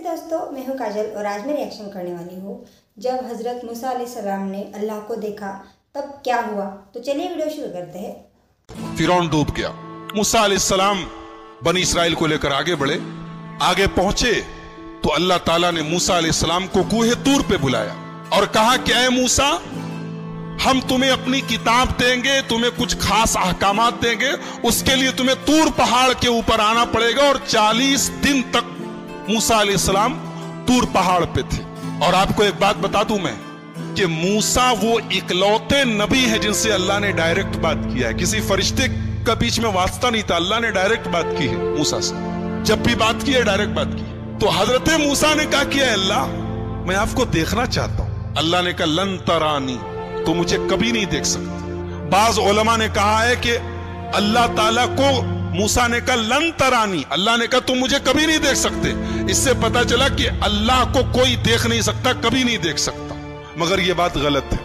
नमस्ते दोस्तों, मैं हूँ काजल और आज मैं रिएक्शन करने वाली हूँ। जब हज़रत मूसा सलाम ने अल्लाह को देखा, तब क्या हुआ? तो चलिए वीडियो शुरू करते हैं। फिरौन डूब गया। मूसा सलाम बनी इसराइल को लेकर आगे बढ़े। आगे पहुँचे तो अल्लाह ताला ने मूसा सलाम को कुहे तूर पे बुलाया और कहा कि अय मूसा, हम तुम्हें अपनी किताब देंगे, तुम्हें कुछ खास अहकाम देंगे, उसके लिए तुम्हें तूर पहाड़ के ऊपर आना पड़ेगा और 40 दिन तक मूसा सलाम तूर पहाड़ पे थे। और आपको एक बात बता दूँ मैं, कि मूसा वो इकलौते नबी है जिनसे अल्लाह ने डायरेक्ट बात किया है। किसी फरिश्ते का बीच में वास्ता नहीं था, अल्लाह ने डायरेक्ट बात की है मूसा से। जब भी बात की है डायरेक्ट बात की तो हज़रत मूसा ने कहा किया अल्लाह, मैं आपको देखना चाहता हूँ। अल्लाह ने कहा, लन तरानी तो मुझे कभी नहीं देख सकते। बाज ओलमा ने कहा है कि अल्लाह ताला को मूसा ने कहा लन तरानी। अल्लाह ने कहा, तुम मुझे कभी नहीं देख सकते। इससे पता चला कि अल्लाह को कोई देख नहीं सकता, कभी नहीं देख सकता। मगर यह बात गलत है।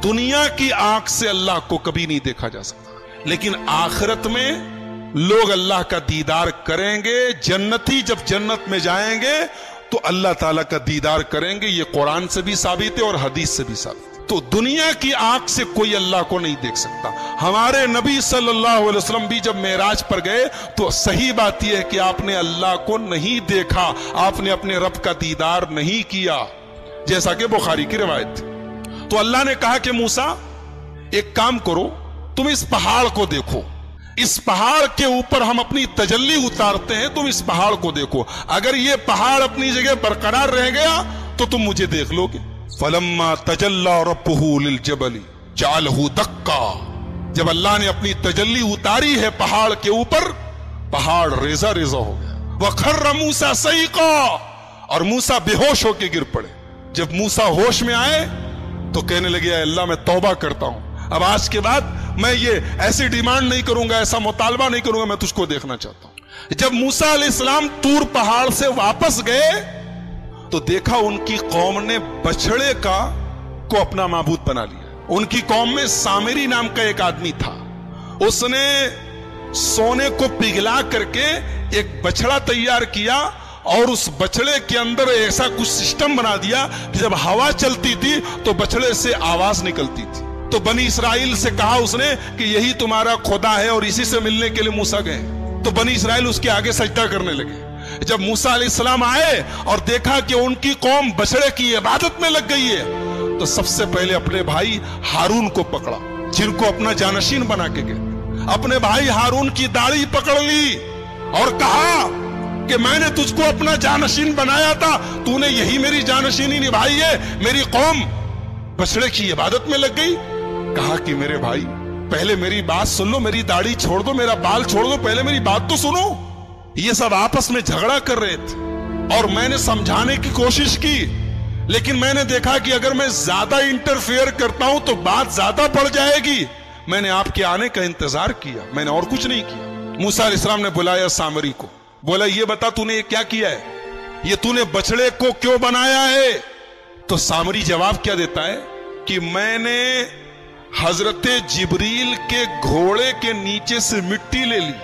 दुनिया की आँख से अल्लाह को कभी नहीं देखा जा सकता। लेकिन आखिरत में लोग अल्लाह का दीदार करेंगे, जन्नती जब जन्नत में जाएँगे तो अल्लाह ताला का दीदार करेंगे। ये कुरान से भी साबित है और हदीस से भी साबित तो दुनिया की आँख से कोई अल्लाह को नहीं देख सकता। हमारे नबी सल्लल्लाहु अलैहि वसल्लम भी जब मेराज पर गए तो सही बात यह है कि आपने अल्लाह को नहीं देखा, आपने अपने रब का दीदार नहीं किया, जैसा कि बुखारी की रिवायत तो अल्लाह ने कहा कि मूसा, एक काम करो, तुम इस पहाड़ को देखो। इस पहाड़ के ऊपर हम अपनी तजल्ली उतारते हैं, तुम इस पहाड़ को देखो। अगर ये पहाड़ अपनी जगह बरकरार रह गया तो तुम मुझे देख लोगे। फलम्मा तजल्ला रबली जालहू दक्का। जब अल्लाह ने अपनी तजल्ली उतारी है पहाड़ के ऊपर, पहाड़ रेजा रेजा हो गया। वह खर्र मूसा सही का और मूसा बेहोश होके गिर पड़े। जब मूसा होश में आए तो कहने लगे अल्लाह, मैं तौबा करता हूँ। अब आज के बाद मैं ये ऐसी डिमांड नहीं करूँगा, ऐसा मुतालबा नहीं करूँगा, मैं तुझको देखना चाहता हूँ। जब मूसा इस्लाम तूर पहाड़ से वापस गए तो देखा उनकी कौम ने बछड़े का को अपना माबूद बना लिया। उनकी कौम में सामेरी नाम का एक आदमी था। उसने सोने को पिघला करके एक बछड़ा तैयार किया और उस बछड़े के अंदर ऐसा कुछ सिस्टम बना दिया कि जब हवा चलती थी तो बछड़े से आवाज़ निकलती थी। तो बनी इसराइल से कहा उसने कि यही तुम्हारा खुदा है और इसी से मिलने के लिए मूसा गए। तो बनी इसराइल उसके आगे सजदा करने लगे। जब मूसा सलाम आए और देखा कि उनकी कौम बछड़े की इबादत में लग गई है तो सबसे पहले अपने भाई हारून को पकड़ा, जिनको अपना जानशीन बना के गए। अपने भाई हारून की दाढ़ी पकड़ ली और कहा कि मैंने तुझको अपना जानशीन बनाया था, तूने यही मेरी जानशीनी निभाई है, मेरी कौम बछड़े की इबादत में लग गई। कहा कि मेरे भाई, पहले मेरी बात सुन लो, मेरी दाढ़ी छोड़ दो, मेरा बाल छोड़ दो, पहले मेरी बात तो सुनो। ये सब आपस में झगड़ा कर रहे थे। और मैंने समझाने की कोशिश की, लेकिन मैंने देखा कि अगर मैं ज़्यादा इंटरफेयर करता हूँ तो बात ज़्यादा बढ़ जाएगी। मैंने आपके आने का इंतज़ार किया, मैंने और कुछ नहीं किया। मूसा इस्लाम ने बुलाया सामरी को। बोला, ये बता, तूने ये क्या किया है? ये तूने बछड़े को क्यों बनाया है? तो सामरी जवाब क्या देता है? कि मैंने हज़रत जिबरील के घोड़े के नीचे से मिट्टी ले ली।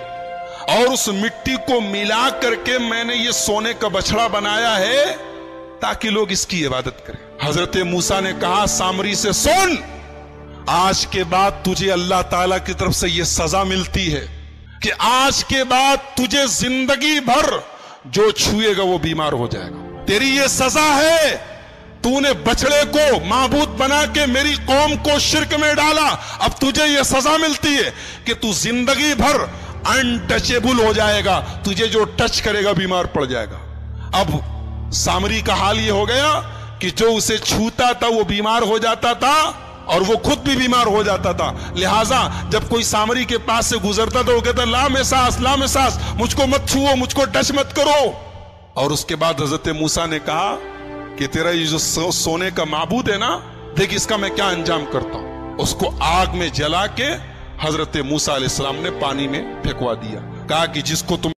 और उस मिट्टी को मिला करके मैंने ये सोने का बछड़ा बनाया है ताकि लोग इसकी इबादत करें। हज़रत मूसा ने कहा, सामरी से सुन, आज के बाद तुझे अल्लाह ताला की तरफ़ से यह सजा मिलती है कि आज के बाद तुझे ज़िंदगी भर जो छुएगा वो बीमार हो जाएगा। तेरी ये सजा है, तूने बछड़े को महबूत बना के मेरी कौम को शिरक में डाला। अब तुझे यह सजा मिलती है कि तू ज़िंदगी भर अनटचेबल हो जाएगा। तुझे जो टच करेगा, बीमार पड़ जाएगा। अब सामरी का हाल ये हो गया कि जो उसे छूता था, वो बीमार हो जाता था और वो खुद भी बीमार हो जाता था। लिहाजा जब कोई सामरी के पास से गुजरता था, वो कहता, ला में सांस, ला में सांस, मुझको मत छुओ, मुझको टच मत करो। और उसके बाद हज़रत मूसा ने कहा कि, तेरा ये जो सोने का माबूद है ना, देख इसका मैं क्या अंजाम करता हूँ। उसको आग में जला के हज़रत मूसा ने पानी में फेंकवा दिया। कहा कि जिसको तुम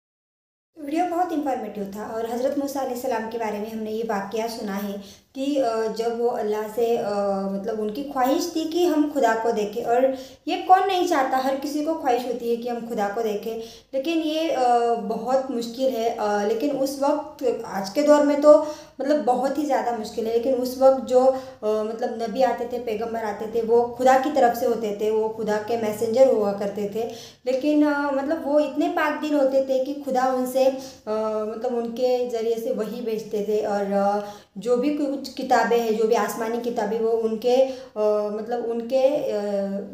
वीडियो बहुत इंफॉर्मेटिव था और हज़रत मूसा के बारे में हमने ये वाक्य सुना है। कि जब वो अल्लाह से मतलब उनकी ख्वाहिश थी कि हम खुदा को देखें और ये कौन नहीं चाहता, हर किसी को ख्वाहिश होती है कि हम खुदा को देखें। लेकिन ये बहुत मुश्किल है। लेकिन उस वक्त, आज के दौर में तो मतलब बहुत ही ज़्यादा मुश्किल है। लेकिन उस वक्त जो मतलब नबी आते थे, पैगंबर आते थे, वो खुदा की तरफ़ से होते थे, वो खुदा के मैसेंजर हुआ करते थे। लेकिन मतलब वो इतने पाक दिन होते थे कि खुदा उनसे मतलब उनके ज़रिए से वही भेजते थे और जो भी कुछ किताबें हैं जो भी आसमानी किताबें वो उनके आ, मतलब उनके आ,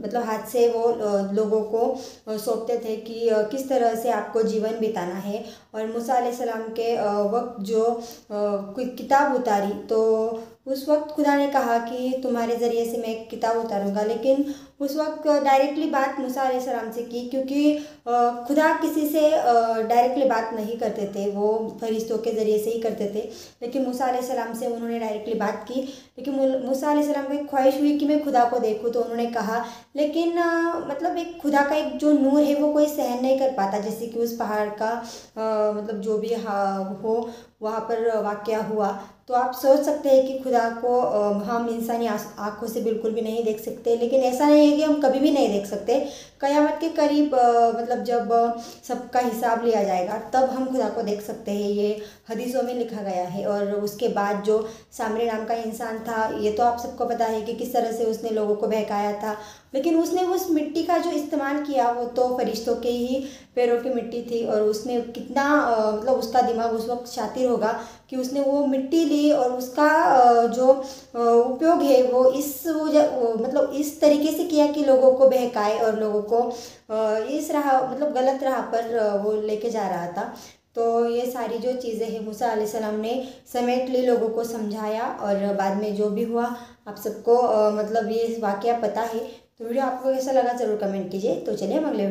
मतलब हाथ से वो लोगों को सौंपते थे कि किस तरह से आपको जीवन बिताना है। और मूसा सलाम के वक्त जो किताब उतारी तो उस वक्त खुदा ने कहा कि तुम्हारे ज़रिए से मैं एक किताब उतारूँगा। लेकिन उस वक्त डायरेक्टली बात मूसा सलाम से की, क्योंकि खुदा किसी से डायरेक्टली बात नहीं करते थे। वो फरिश्तों के ज़रिए से ही करते थे। लेकिन मूसा सलाम से उन्होंने डायरेक्टली बात की। लेकिन मूसा सलाम को एक ख्वाहिश हुई कि मैं खुदा को देखूँ तो उन्होंने कहा। लेकिन मतलब एक खुदा का एक जो नूर है, वो कोई सहन नहीं कर पाता। जैसे कि उस पहाड़ का मतलब जो भी हो वहाँ पर वाक़ हुआ। तो आप सोच सकते हैं कि खुदा को हम इंसानी आँखों से बिल्कुल भी नहीं देख सकते, लेकिन ऐसा नहीं है कि हम कभी भी नहीं देख सकते। क़यामत के करीब मतलब जब सबका हिसाब लिया जाएगा, तब हम खुदा को देख सकते हैं, ये हदीसों में लिखा गया है। और उसके बाद जो सामरे नाम का इंसान था, ये तो आप सबको पता है कि किस तरह से उसने लोगों को बहकाया था, लेकिन उसने उस मिट्टी का जो इस्तेमाल किया, वो तो फरिश्तों के ही पैरों की मिट्टी थी, और उसने कितना मतलब उसका दिमाग उस वक्त शातिर होगा कि उसने वो मिट्टी ली और उसका जो उपयोग है वो इस वो मतलब इस तरीके से किया कि लोगों को बहकाए और लोगों को इस राह मतलब गलत राह पर वो लेके जा रहा था। तो ये सारी जो चीज़ें हैं, मूसा सलाम ने समेट ली, लोगों को समझाया और बाद में जो भी हुआ, आप सबको मतलब ये वाक़ पता है। तो वीडियो आपको कैसा लगा, ज़रूर कमेंट कीजिए। तो चलिए हम अगले